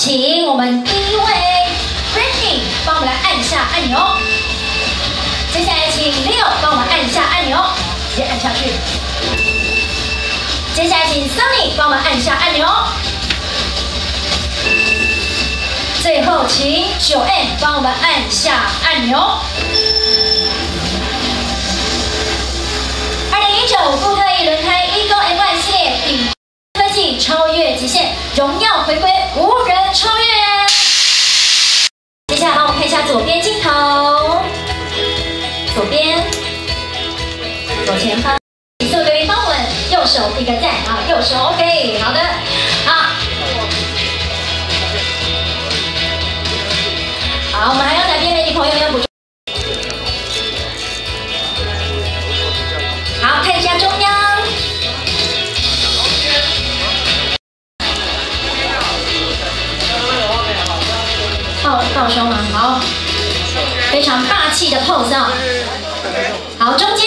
请我们第一位 Randy 帮我们来按一下按钮。接下来请 Leo 帮我们按一下按钮，直接按下去。接下来请 Sunny 帮我们按一下按钮。最后请九 N 帮我们按一下按钮。左边镜头，左边，左前方，请所有贵宾帮我右手一个赞啊，右手 OK，好的，好。好，我们还抱胸吗？好，非常霸气的 pose 啊！好，中间。